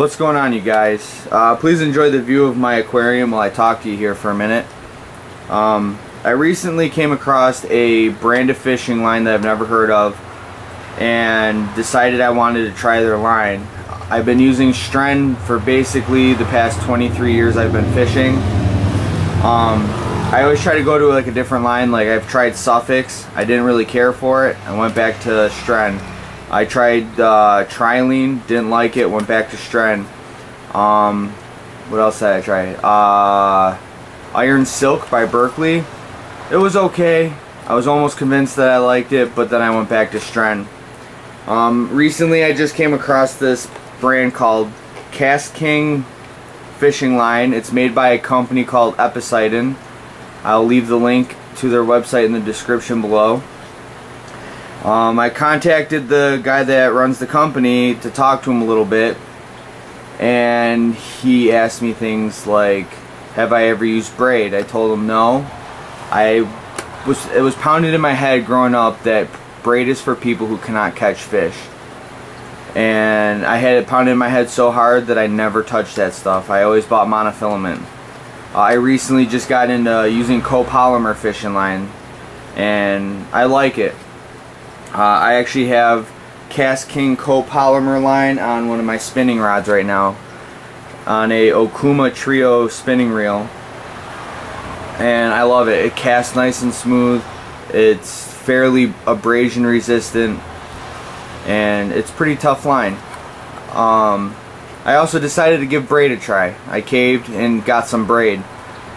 What's going on you guys? Uh, please enjoy the view of my aquarium while I talk to you here for a minute. Um, I recently came across a brand of fishing line that I've never heard of and decided I wanted to try their line. I've been using Stren for basically the past 23 years I've been fishing. Um, I always try to go to like a different line like I've tried Suffix. I didn't really care for it. I went back to Stren. I tried uh, Trilene, didn't like it, went back to Stren. Um, what else did I try? Uh, Iron Silk by Berkley. It was okay. I was almost convinced that I liked it, but then I went back to Stren. Um, recently I just came across this brand called KastKing Fishing Line. It's made by a company called Eposeidon. I'll leave the link to their website in the description below. Um, I contacted the guy that runs the company to talk to him a little bit and he asked me things like have I ever used braid? I told him no. I was it was pounded in my head growing up that braid is for people who cannot catch fish. And I had it pounded in my head so hard that I never touched that stuff. I always bought monofilament. Uh, I recently just got into using copolymer fishing line and I like it uh, I actually have KastKing copolymer line on one of my spinning rods right now on a Okuma Trio spinning reel and I love it. It casts nice and smooth. It's fairly abrasion resistant and it's pretty tough line. Um, I also decided to give braid a try. I caved and got some braid.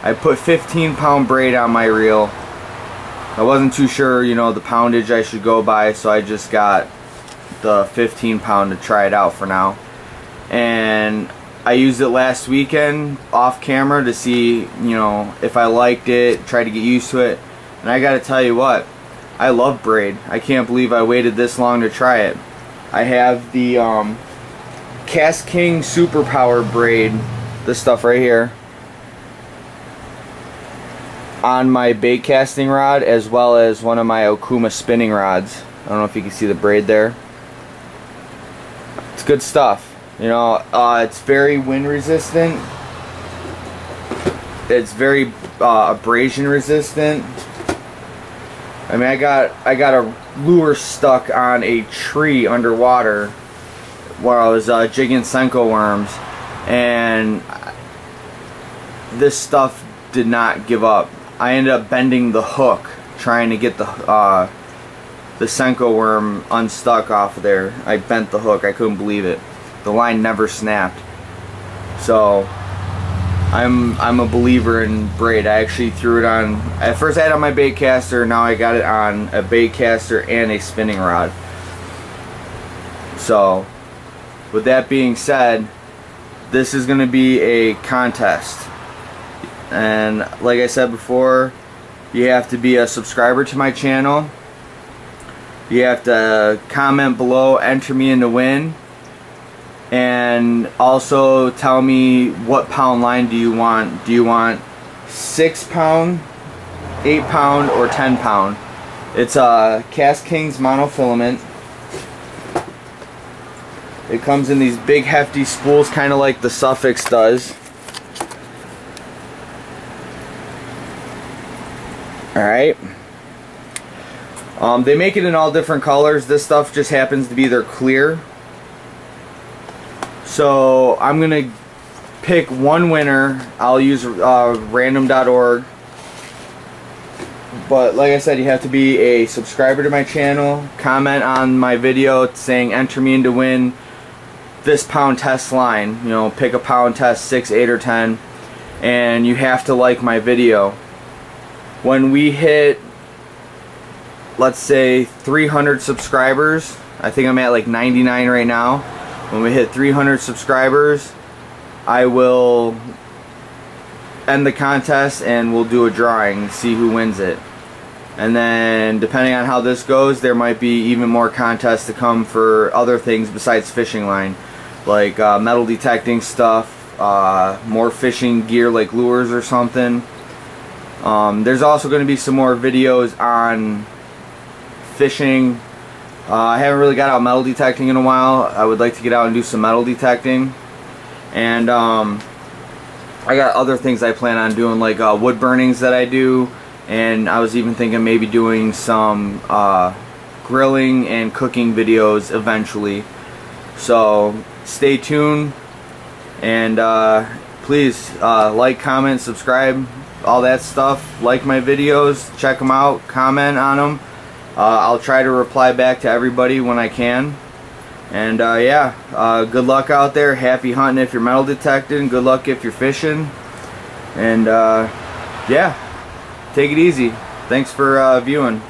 I put 15 pound braid on my reel I wasn't too sure, you know, the poundage I should go by, so I just got the 15 pound to try it out for now. And I used it last weekend off camera to see, you know, if I liked it, try to get used to it. And I gotta tell you what, I love braid. I can't believe I waited this long to try it. I have the um, KastKing Superpower braid, this stuff right here on my bait casting rod as well as one of my Okuma spinning rods. I don't know if you can see the braid there. It's good stuff. You know, uh, it's very wind resistant. It's very uh, abrasion resistant. I mean, I got I got a lure stuck on a tree underwater while I was uh, jigging Senko worms, and this stuff did not give up. I ended up bending the hook trying to get the uh, the Senko worm unstuck off of there. I bent the hook. I couldn't believe it. The line never snapped. So I'm I'm a believer in braid. I actually threw it on. At first I had it on my bait caster. Now I got it on a bait caster and a spinning rod. So with that being said, this is going to be a contest and like I said before you have to be a subscriber to my channel. You have to comment below enter me in the win. And also tell me what pound line do you want. Do you want six pound eight pound or ten pound? It's a KastKing's monofilament. It comes in these big hefty spools kind of like the suffix does Alright. Um, they make it in all different colors. This stuff just happens to be their clear. So I'm going to pick one winner. I'll use uh, random.org. But like I said, you have to be a subscriber to my channel. Comment on my video saying enter me in to win this pound test line. You know, pick a pound test, 6, 8, or 10. And you have to like my video when we hit let's say 300 subscribers I think I'm at like 99 right now. When we hit 300 subscribers I will end the contest and we'll do a drawing see who wins it. And then depending on how this goes there might be even more contests to come for other things besides fishing line. Like uh, metal detecting stuff uh, more fishing gear like lures or something um, there's also going to be some more videos on fishing. Uh, I haven't really got out metal detecting in a while. I would like to get out and do some metal detecting. and um, I got other things I plan on doing like uh, wood burnings that I do and I was even thinking maybe doing some uh, grilling and cooking videos eventually so stay tuned and uh, please uh, like comment subscribe all that stuff like my videos check them out comment on them uh, I'll try to reply back to everybody when I can and uh, yeah, uh, good luck out there. Happy hunting if you're metal detecting. Good luck if you're fishing. And uh, yeah, take it easy. Thanks for uh, viewing.